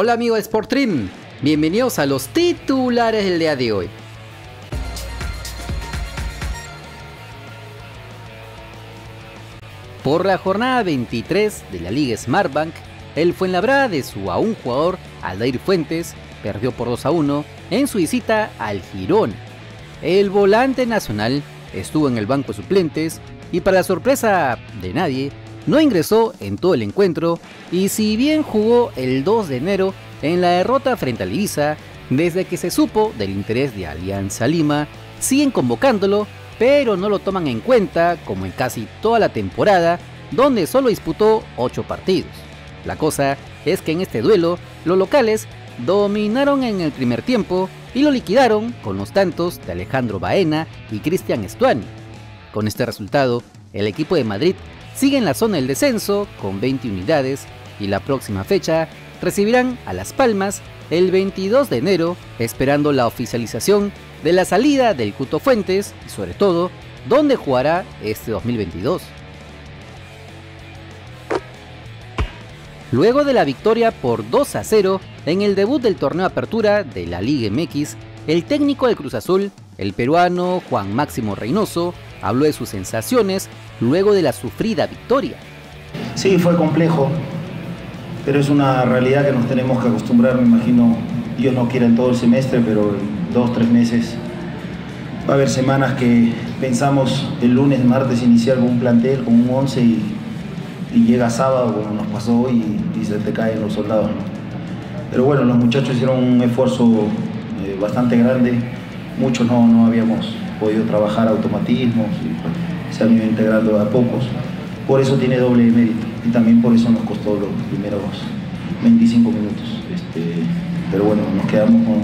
Hola amigo de bienvenidos a los titulares del día de hoy. Por la jornada 23 de la Liga Smartbank, el Fuenlabrada de su aún jugador Aldair Fuentes perdió por 2 a 1 en su visita al Girón. El volante nacional estuvo en el banco de suplentes y para la sorpresa de nadie, no ingresó en todo el encuentro y si bien jugó el 2 de enero en la derrota frente al Ibiza, desde que se supo del interés de Alianza Lima, siguen convocándolo, pero no lo toman en cuenta como en casi toda la temporada, donde solo disputó 8 partidos. La cosa es que en este duelo, los locales dominaron en el primer tiempo y lo liquidaron con los tantos de Alejandro Baena y Cristian Estuani. Con este resultado, el equipo de Madrid sigue en la zona del descenso con 20 unidades y la próxima fecha recibirán a Las Palmas el 22 de enero esperando la oficialización de la salida del Cuto Fuentes y sobre todo dónde jugará este 2022. Luego de la victoria por 2 a 0 en el debut del torneo Apertura de la Liga MX, el técnico del Cruz Azul, el peruano Juan Máximo Reynoso, habló de sus sensaciones luego de la sufrida victoria. Sí, fue complejo, pero es una realidad que nos tenemos que acostumbrar, me imagino, Dios no quiere en todo el semestre, pero en dos, tres meses va a haber semanas que pensamos el lunes, martes iniciar con un plantel, con un 11 y, llega sábado como nos pasó hoy y, se te caen los soldados. Pero bueno, los muchachos hicieron un esfuerzo eh, bastante grande, muchos no, no habíamos podido trabajar automatismos y se han ido integrando a pocos. Por eso tiene doble mérito y también por eso nos costó los primeros 25 minutos. Este, pero bueno, nos quedamos con,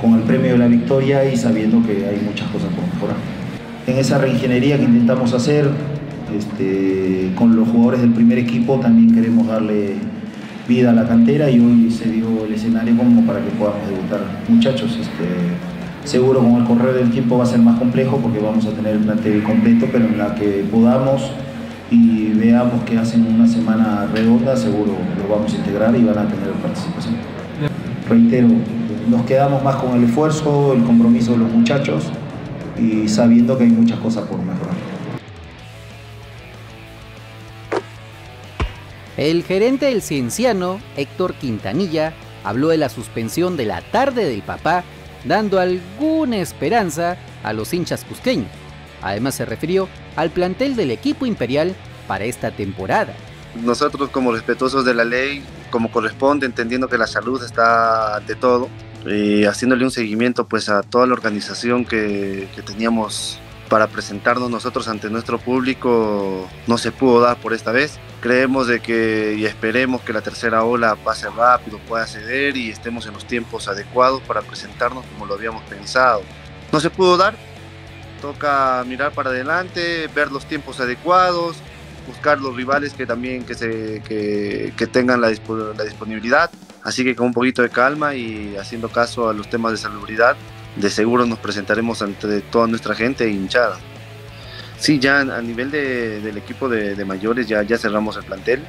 con el premio de la victoria y sabiendo que hay muchas cosas por mejorar. En esa reingeniería que intentamos hacer, este, con los jugadores del primer equipo también queremos darle vida a la cantera y hoy se dio el escenario como para que podamos debutar. Muchachos, este, Seguro con el correr del tiempo va a ser más complejo porque vamos a tener el plantel completo, pero en la que podamos y veamos que hacen una semana redonda, seguro lo vamos a integrar y van a tener participación. Reitero, nos quedamos más con el esfuerzo, el compromiso de los muchachos y sabiendo que hay muchas cosas por mejorar. El gerente del Cienciano, Héctor Quintanilla, habló de la suspensión de la tarde del papá dando alguna esperanza a los hinchas cusqueños. Además se refirió al plantel del equipo imperial para esta temporada. Nosotros como respetuosos de la ley, como corresponde, entendiendo que la salud está de todo, y haciéndole un seguimiento pues a toda la organización que, que teníamos para presentarnos nosotros ante nuestro público no se pudo dar por esta vez. Creemos de que y esperemos que la tercera ola pase rápido, pueda ceder y estemos en los tiempos adecuados para presentarnos como lo habíamos pensado. No se pudo dar, toca mirar para adelante, ver los tiempos adecuados, buscar los rivales que también que, se, que, tengan la, la disponibilidad. Así que con un poquito de calma y haciendo caso a los temas de salubridad, de seguro nos presentaremos ante toda nuestra gente hinchada. Sí, ya a nivel del equipo de, mayores ya, ya cerramos el plantel.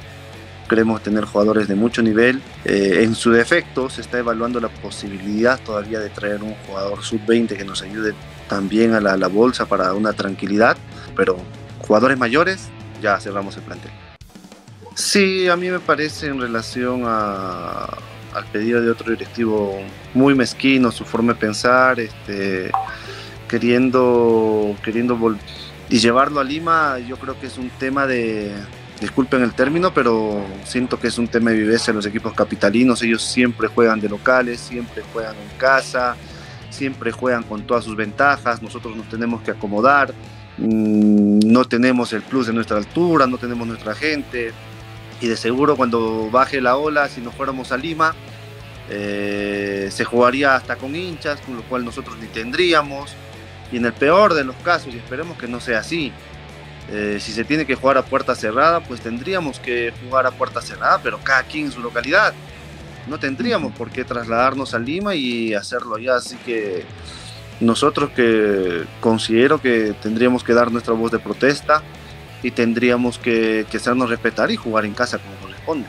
Queremos tener jugadores de mucho nivel. Eh, en su defecto se está evaluando la posibilidad todavía de traer un jugador sub-20 que nos ayude también a la, la bolsa para una tranquilidad. Pero jugadores mayores ya cerramos el plantel. Sí, a mí me parece en relación a, al pedido de otro directivo muy mezquino, su forma de pensar, este, queriendo, queriendo y llevarlo a Lima, yo creo que es un tema de, disculpen el término, pero siento que es un tema de viveza en los equipos capitalinos, ellos siempre juegan de locales, siempre juegan en casa, siempre juegan con todas sus ventajas, nosotros nos tenemos que acomodar, mm, no tenemos el plus de nuestra altura, no tenemos nuestra gente, y de seguro cuando baje la ola, si nos fuéramos a Lima, eh, se jugaría hasta con hinchas, con lo cual nosotros ni tendríamos. Y en el peor de los casos, y esperemos que no sea así, eh, si se tiene que jugar a puerta cerrada, pues tendríamos que jugar a puerta cerrada, pero cada quien en su localidad. No tendríamos por qué trasladarnos a Lima y hacerlo allá. Así que nosotros que considero que tendríamos que dar nuestra voz de protesta, y tendríamos que, hacernos respetar y jugar en casa como corresponde.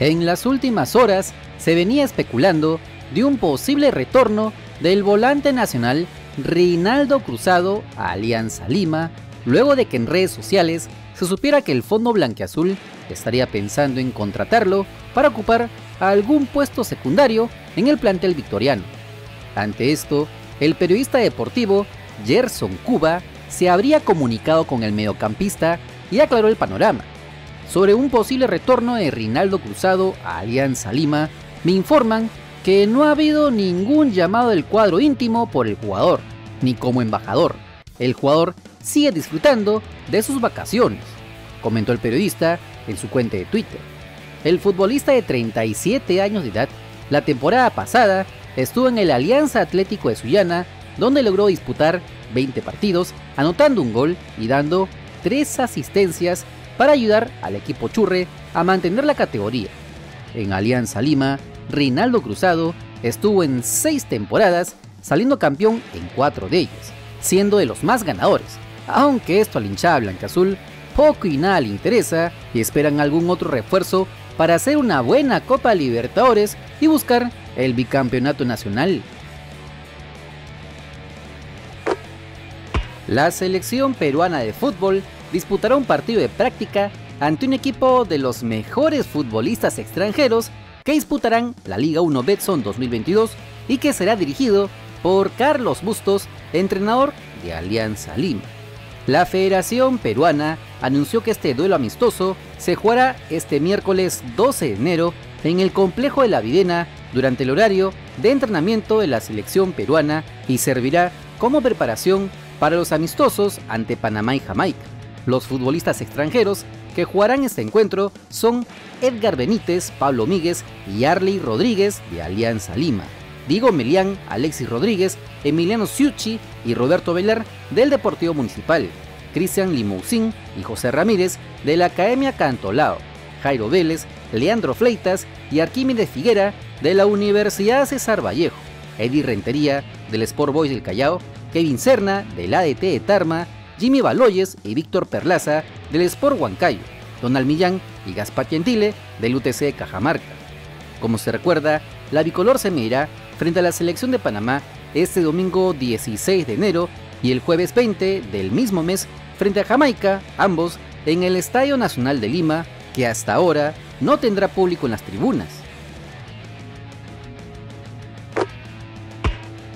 En las últimas horas se venía especulando de un posible retorno del volante nacional Reinaldo Cruzado a Alianza Lima, luego de que en redes sociales se supiera que el Fondo Blanqueazul estaría pensando en contratarlo para ocupar algún puesto secundario en el plantel victoriano. Ante esto, el periodista deportivo Gerson Cuba se habría comunicado con el mediocampista y aclaró el panorama. Sobre un posible retorno de Rinaldo Cruzado a Alianza Lima, me informan que no ha habido ningún llamado del cuadro íntimo por el jugador, ni como embajador. El jugador sigue disfrutando de sus vacaciones, comentó el periodista en su cuenta de Twitter. El futbolista de 37 años de edad, la temporada pasada, estuvo en el Alianza Atlético de Sullana, donde logró disputar 20 partidos, anotando un gol y dando 3 asistencias para ayudar al equipo Churre a mantener la categoría. En Alianza Lima, Rinaldo Cruzado estuvo en 6 temporadas, saliendo campeón en 4 de ellas, siendo de los más ganadores, aunque esto al hinchada blanca-azul poco y nada le interesa y esperan algún otro refuerzo para hacer una buena Copa Libertadores y buscar el bicampeonato nacional. La selección peruana de fútbol disputará un partido de práctica ante un equipo de los mejores futbolistas extranjeros que disputarán la Liga 1 Betson 2022 y que será dirigido por Carlos Bustos, entrenador de Alianza Lima. La Federación Peruana anunció que este duelo amistoso se jugará este miércoles 12 de enero en el complejo de la Videna durante el horario de entrenamiento de la selección peruana y servirá como preparación para los amistosos ante Panamá y Jamaica. Los futbolistas extranjeros que jugarán este encuentro son Edgar Benítez, Pablo Míguez y Arley Rodríguez de Alianza Lima. Diego Melián, Alexis Rodríguez, Emiliano Ciucci y Roberto Velar del Deportivo Municipal, Cristian Limousin y José Ramírez de la Academia Cantolao, Jairo Vélez, Leandro Fleitas y Arquímedes Figuera de la Universidad César Vallejo, Eddie Rentería del Sport Boys del Callao, Kevin Serna del ADT de Tarma, Jimmy Baloyes y Víctor Perlaza del Sport Huancayo, Donald Millán y Gaspar Gentile del UTC Cajamarca. Como se recuerda, la bicolor se medirá frente a la selección de Panamá este domingo 16 de enero y el jueves 20 del mismo mes frente a Jamaica, ambos en el Estadio Nacional de Lima, que hasta ahora no tendrá público en las tribunas.